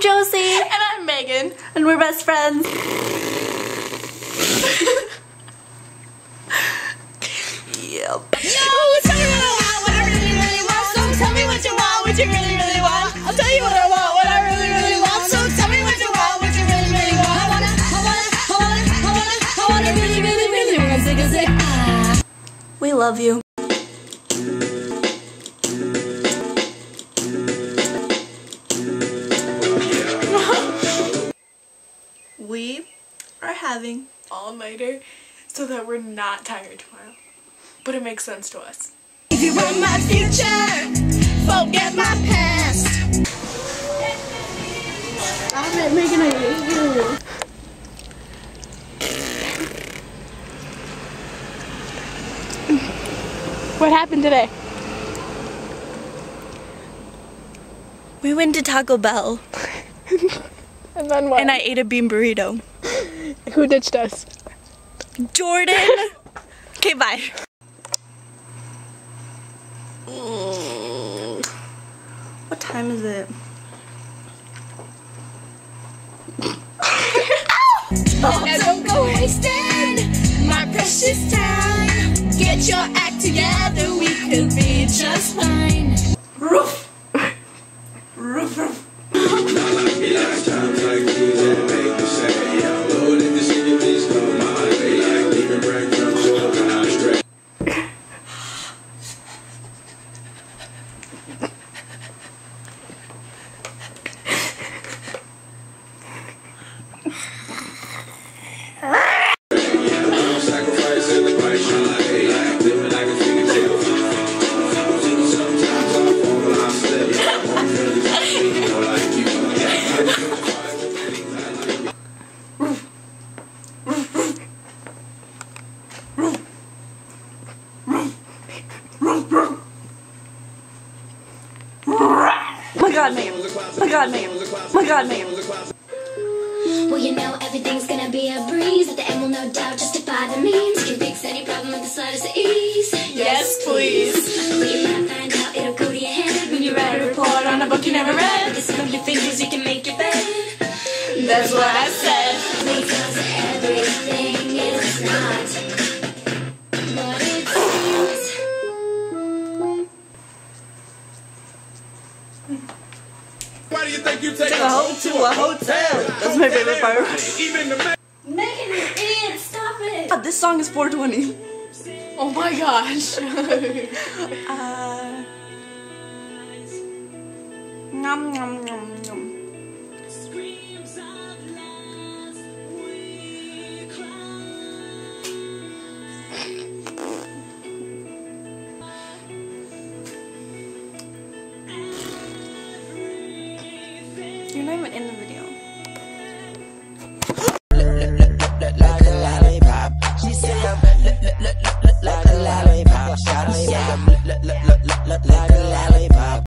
I'm Josie. And I'm Megan. And we're best friends. yep. Yo, tell me what I want, what I really, really want. So tell me what you want, what you really, really want. I'll tell you what I want, what I really, really want. So tell me what you want, what you really, really want. I wanna, I wanna, I wanna, I wanna, I wanna really, really, really want to say. We love you. Are having all-nighter so that we're not tired tomorrow. But it makes sense to us. If you want my future, forget my past. I'm making a What happened today? We went to Taco Bell And then what? and I ate a bean burrito. Who ditched us? Jordan! okay, bye. What time is it? Now don't go wasting my precious time. Get your act together, we could be just fine. Roof! Roof, roof. My god, man. My god, man. My god, man. Well, you know everything's gonna be a breeze. At the end, we'll no doubt justify the means. Can fix any problem with the slightest ease. Yes, please. Well, you might find out it'll go to your head when you Write a report on a book you never With read. the snap of your fingers, you can make your bed. That's what I said. Why do you think you take A hoe to a hotel. That's my favorite part. Even the Megan, you idiot, stop it! God, this song is 420. Oh my gosh. Uh, nom nom nom nom. You're not even in the video.